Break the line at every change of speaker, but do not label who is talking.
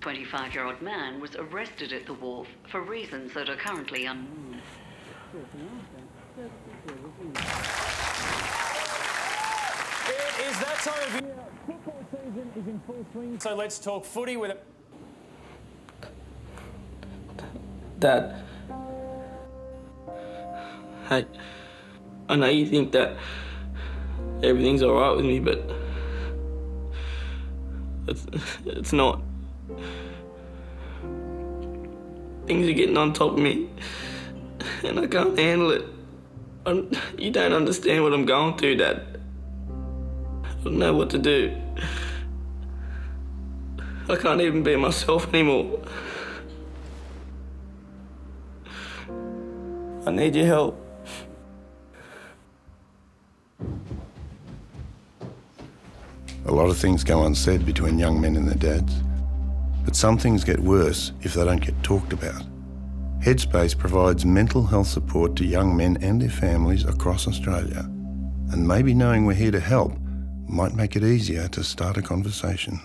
25-year-old man was arrested at the wharf for reasons that are currently unknown.
It is that time of year. Football season is in full swing. So let's talk footy with it.
Dad. Hey, I know you think that everything's alright with me, but it's, it's not. Things are getting on top of me, and I can't handle it. I'm, you don't understand what I'm going through, Dad. I don't know what to do. I can't even be myself anymore. I need your help.
A lot of things go unsaid between young men and their dads. But some things get worse if they don't get talked about. Headspace provides mental health support to young men and their families across Australia. And maybe knowing we're here to help might make it easier to start a conversation.